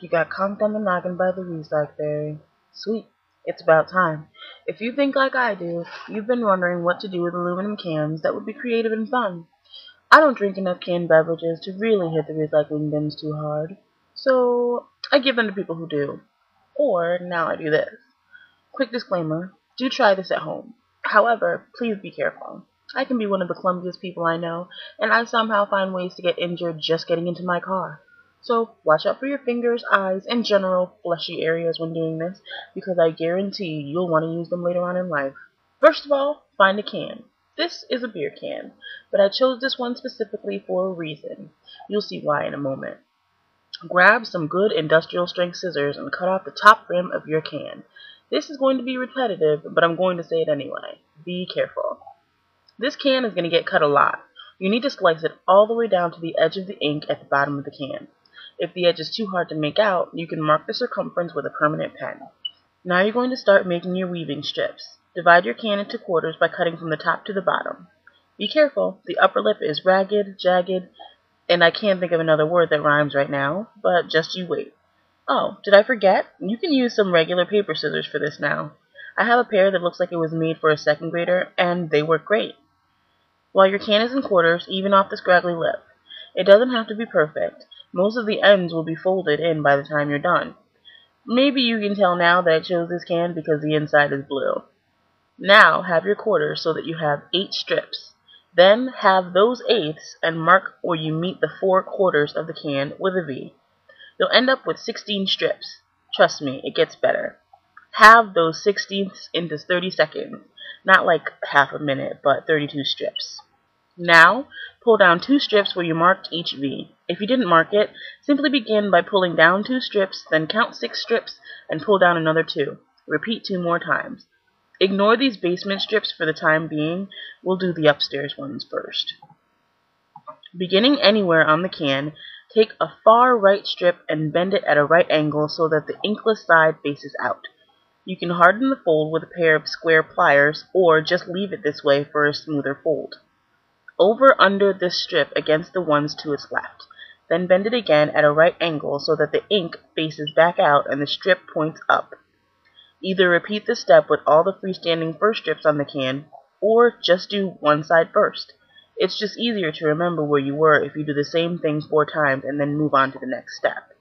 you got conked on the noggin by the Weezlock Fairy. Sweet. It's about time. If you think like I do, you've been wondering what to do with aluminum cans that would be creative and fun. I don't drink enough canned beverages to really hit the recycling bins too hard, so I give them to people who do. Or now I do this. Quick disclaimer, do try this at home. However, please be careful. I can be one of the clumsiest people I know, and I somehow find ways to get injured just getting into my car. So watch out for your fingers, eyes, and general fleshy areas when doing this, because I guarantee you'll want to use them later on in life. First of all, find a can. This is a beer can, but I chose this one specifically for a reason. You'll see why in a moment. Grab some good industrial strength scissors and cut off the top rim of your can. This is going to be repetitive, but I'm going to say it anyway. Be careful. This can is going to get cut a lot. You need to slice it all the way down to the edge of the ink at the bottom of the can. If the edge is too hard to make out, you can mark the circumference with a permanent pen. Now you're going to start making your weaving strips. Divide your can into quarters by cutting from the top to the bottom. Be careful, the upper lip is ragged, jagged, and I can't think of another word that rhymes right now, but just you wait. Oh, did I forget? You can use some regular paper scissors for this now. I have a pair that looks like it was made for a second grader, and they work great. While your can is in quarters, even off the scraggly lip. It doesn't have to be perfect. Most of the ends will be folded in by the time you're done. Maybe you can tell now that I chose this can because the inside is blue. Now halve your quarters so that you have eight strips. Then halve those eighths and mark where you meet the four quarters of the can with a V. You'll end up with 16 strips. Trust me, it gets better. Halve those sixteenths into 30 seconds. Not like half a minute, but 32 strips. Now, pull down two strips where you marked each V. If you didn't mark it, simply begin by pulling down two strips, then count six strips, and pull down another two. Repeat two more times. Ignore these basement strips for the time being. We'll do the upstairs ones first. Beginning anywhere on the can, take a far right strip and bend it at a right angle so that the inkless side faces out. You can harden the fold with a pair of square pliers, or just leave it this way for a smoother fold over under this strip against the ones to its left. Then bend it again at a right angle so that the ink faces back out and the strip points up. Either repeat the step with all the freestanding first strips on the can, or just do one side first. It's just easier to remember where you were if you do the same thing four times and then move on to the next step.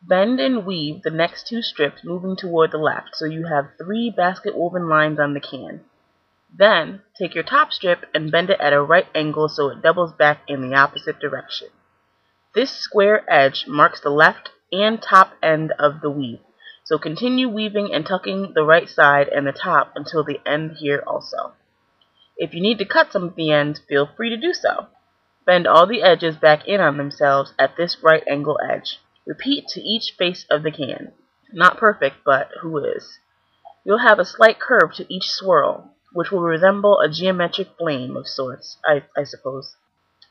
Bend and weave the next two strips moving toward the left so you have three basket woven lines on the can. Then, take your top strip and bend it at a right angle so it doubles back in the opposite direction. This square edge marks the left and top end of the weave, so continue weaving and tucking the right side and the top until the end here also. If you need to cut some of the ends, feel free to do so. Bend all the edges back in on themselves at this right angle edge. Repeat to each face of the can. Not perfect, but who is? You'll have a slight curve to each swirl which will resemble a geometric flame of sorts, I, I suppose.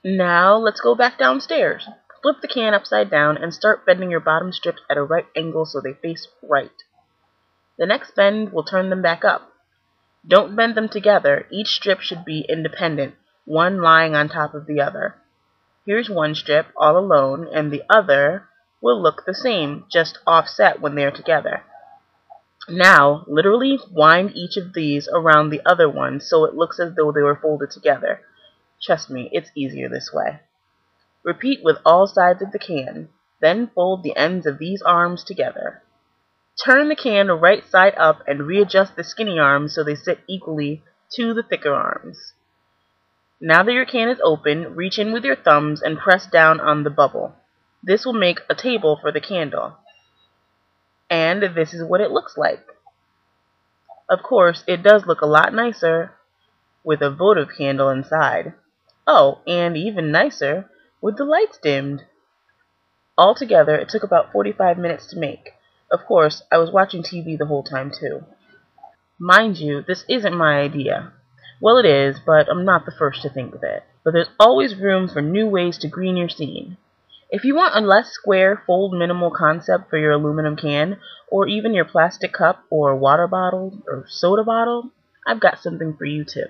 Now let's go back downstairs. Flip the can upside down and start bending your bottom strips at a right angle so they face right. The next bend will turn them back up. Don't bend them together. Each strip should be independent, one lying on top of the other. Here's one strip all alone, and the other will look the same, just offset when they're together. Now, literally wind each of these around the other one so it looks as though they were folded together. Trust me, it's easier this way. Repeat with all sides of the can. Then fold the ends of these arms together. Turn the can right side up and readjust the skinny arms so they sit equally to the thicker arms. Now that your can is open, reach in with your thumbs and press down on the bubble. This will make a table for the candle and this is what it looks like. Of course, it does look a lot nicer with a votive candle inside. Oh, and even nicer with the lights dimmed. Altogether, it took about 45 minutes to make. Of course, I was watching TV the whole time too. Mind you, this isn't my idea. Well, it is, but I'm not the first to think of it. But there's always room for new ways to green your scene. If you want a less square, fold minimal concept for your aluminum can, or even your plastic cup or water bottle or soda bottle, I've got something for you too.